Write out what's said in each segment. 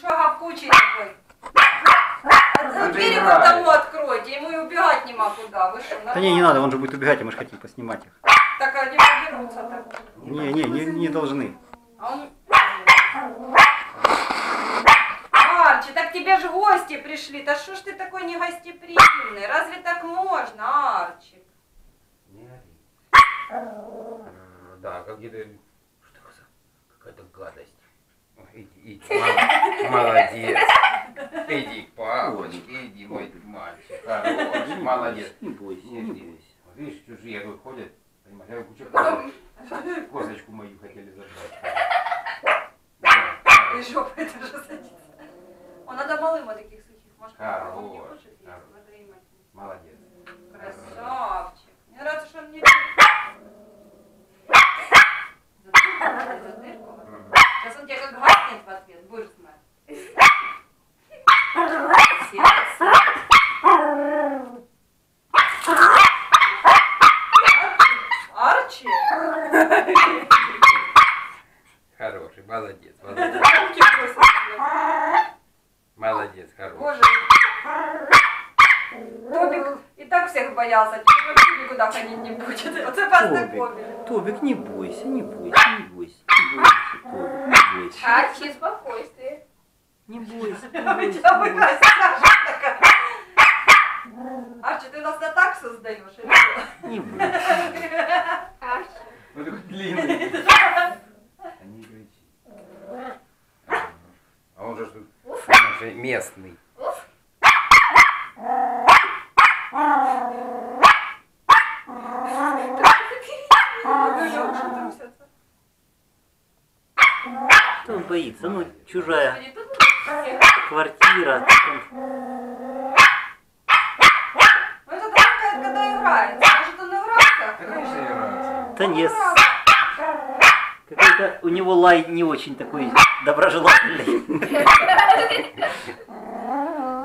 такой. А Он же Двери вот тому откройте, ему и убегать нема куда. Вы что, Да не, не надо, он же будет убегать, и мы же хотим поснимать их. Так они поберутся так. Не, не, не, не должны. А он... Арчи, так тебе же гости пришли. Да что ж ты такой негостеприимный? Разве так можно, Арчи? Не ори. Э, Да, как где-то... Что за какая-то гадость? Ой, Иди, иди, молодец. Иди к папочке, иди, мой мальчик. Хороший, молодец. Не бойся, Не бойся. Видишь, чужие тут ходят, понимаешь, я кучу козочек- козочку мою хотели забрать. И жопа это же садится. Он надо малым вот таких сухих машках. Он не Хорош, хорош. Молодец. Хороший, молодец, молодец. Молодец, хороший. Боже. Тобик и так всех боялся, теперь вообще никуда ходить не будет. Оце познакомили. Тобик, Тобик, не бойся, не бойся, не бойся, не бойся, Тобик, не бойся. Арчи, спокойствие. Не бойся, не У бойся. Арчи, ты нас на так создаешь? Не бойся. Арчи. Ну такой длинный. А не кричи. А он же ж тут, он же местный. Что он боится? Ну, чужая квартира. Ну это только когда играется. Может он игрался? Да, конечно, играется. Да нет, какой-то у него лай не очень такой доброжелательный.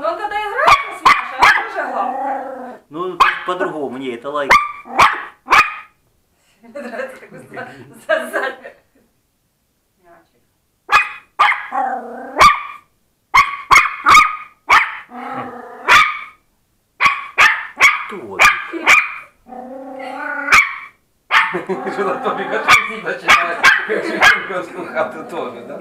Ну он когда играется с Машей, он гавкает. Ну, по-другому, не, это лай. Мне нравится такой за- за- за- Мячик. Тобик. Что-то Тобик отшутить начинает. Как же хату тоже, да?